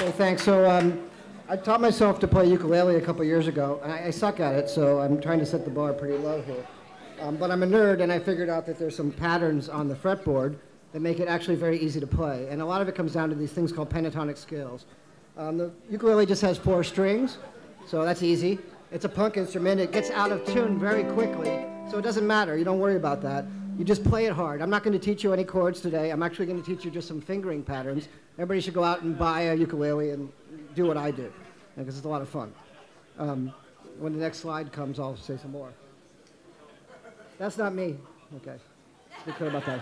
Okay, thanks. So um, I taught myself to play ukulele a couple years ago, and I, I suck at it, so I'm trying to set the bar pretty low here. Um, but I'm a nerd, and I figured out that there's some patterns on the fretboard that make it actually very easy to play. And a lot of it comes down to these things called pentatonic scales. Um, the ukulele just has four strings, so that's easy. It's a punk instrument. It gets out of tune very quickly, so it doesn't matter. You don't worry about that. You just play it hard. I'm not going to teach you any chords today. I'm actually going to teach you just some fingering patterns. Everybody should go out and buy a ukulele and do what I do, because it's a lot of fun. Um, when the next slide comes, I'll say some more. That's not me. Okay. Let's be clear about that.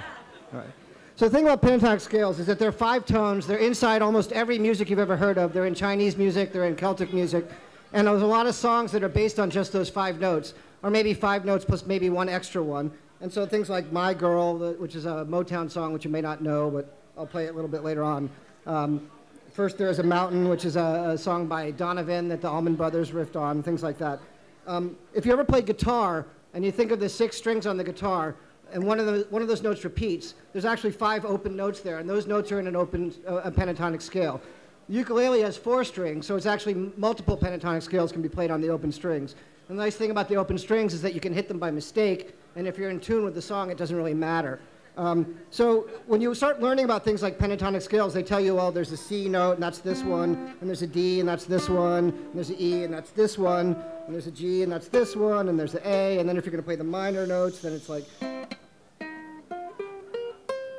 All right. So the thing about pentatonic scales is that they're five tones. They're inside almost every music you've ever heard of. They're in Chinese music. They're in Celtic music. And there's a lot of songs that are based on just those five notes, or maybe five notes plus maybe one extra one. And so things like My Girl, which is a Motown song, which you may not know, but I'll play it a little bit later on. Um, first, There's a Mountain, which is a, a, song by Donovan that the Allman Brothers riffed on, things like that. Um, if you ever play guitar and you think of the six strings on the guitar, and one of, the, one of those notes repeats, there's actually five open notes there, and those notes are in an open uh, pentatonic scale. Ukulele has four strings, so it's actually multiple pentatonic scales can be played on the open strings. The nice thing about the open strings is that you can hit them by mistake, and if you're in tune with the song, it doesn't really matter. Um, so when you start learning about things like pentatonic scales, they tell you, well, there's a C note, and that's this one, and there's a D, and that's this one, and there's an E, and that's this one, and there's a G, and that's this one, and there's an A, and then if you're going to play the minor notes, then it's like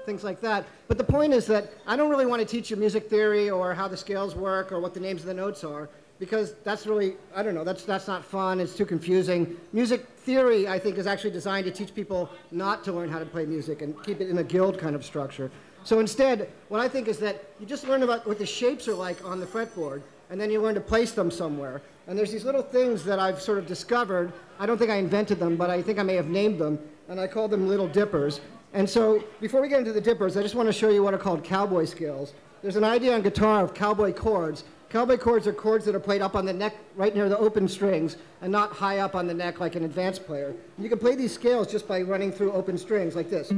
things like that. But the point is that I don't really want to teach you music theory or how the scales work or what the names of the notes are because that's really, I don't know, that's, that's not fun, it's too confusing. Music theory, I think, is actually designed to teach people not to learn how to play music and keep it in a guild kind of structure. So instead, what I think is that you just learn about what the shapes are like on the fretboard, and then you learn to place them somewhere. And there's these little things that I've sort of discovered. I don't think I invented them, but I think I may have named them, and I call them little dippers. And so before we get into the dippers, I just want to show you what are called cowboy scales. There's an idea on guitar of cowboy chords. Cowboy chords are chords that are played up on the neck right near the open strings and not high up on the neck like an advanced player. And you can play these scales just by running through open strings like this.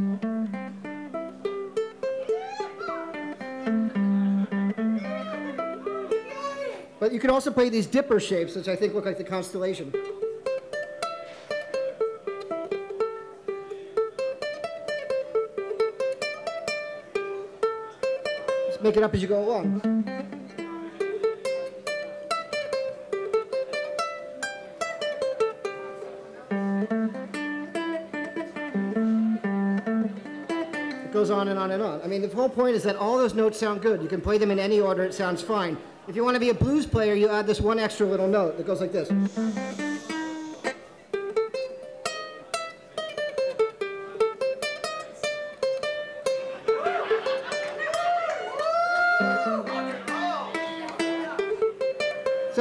But you can also play these dipper shapes, which I think look like the constellation. Make it up as you go along. It goes on and on and on. I mean, the whole point is that all those notes sound good. You can play them in any order, it sounds fine. If you want to be a blues player, you add this one extra little note that goes like this.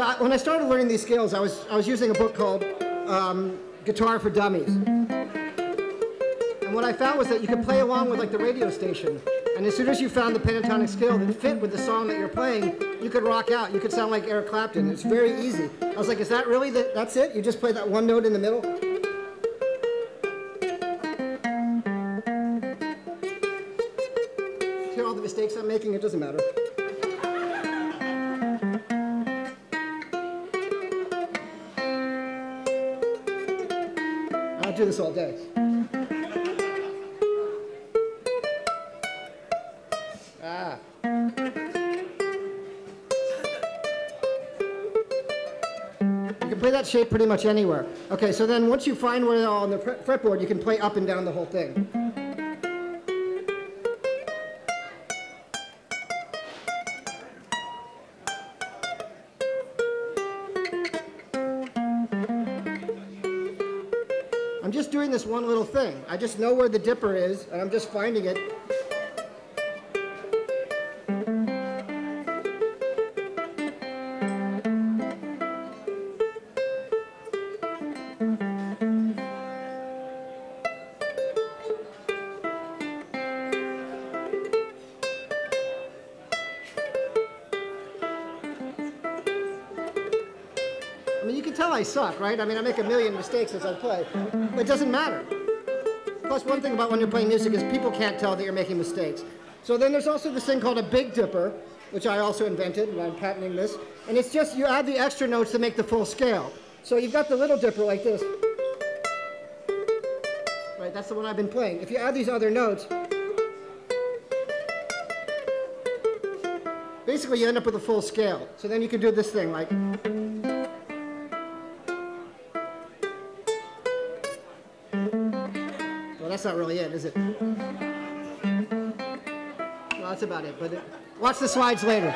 When I started learning these scales, I was, I was using a book called um, Guitar for Dummies. And what I found was that you could play along with like the radio station. And as soon as you found the pentatonic scale that fit with the song that you're playing, you could rock out. You could sound like Eric Clapton. It's very easy. I was like, is that really the, that's it? You just play that one note in the middle? See all the mistakes I'm making? It doesn't matter. Do this all day. Ah. You can play that shape pretty much anywhere. Okay, so then once you find all on the fretboard, you can play up and down the whole thing. This one little thing. I just know where the dipper is, and I'm just finding it I suck, right? I mean, I make a million mistakes as I play. But it doesn't matter. Plus, one thing about when you're playing music is people can't tell that you're making mistakes. So then there's also this thing called a big dipper. which I also invented, and I'm patenting this. And it's just you add the extra notes to make the full scale. So you've got the little dipper like this. Right, that's the one I've been playing. If you add these other notes, basically you end up with a full scale. So then you can do this thing like. That's not really it, is it? Well, that's about it. But watch the slides later.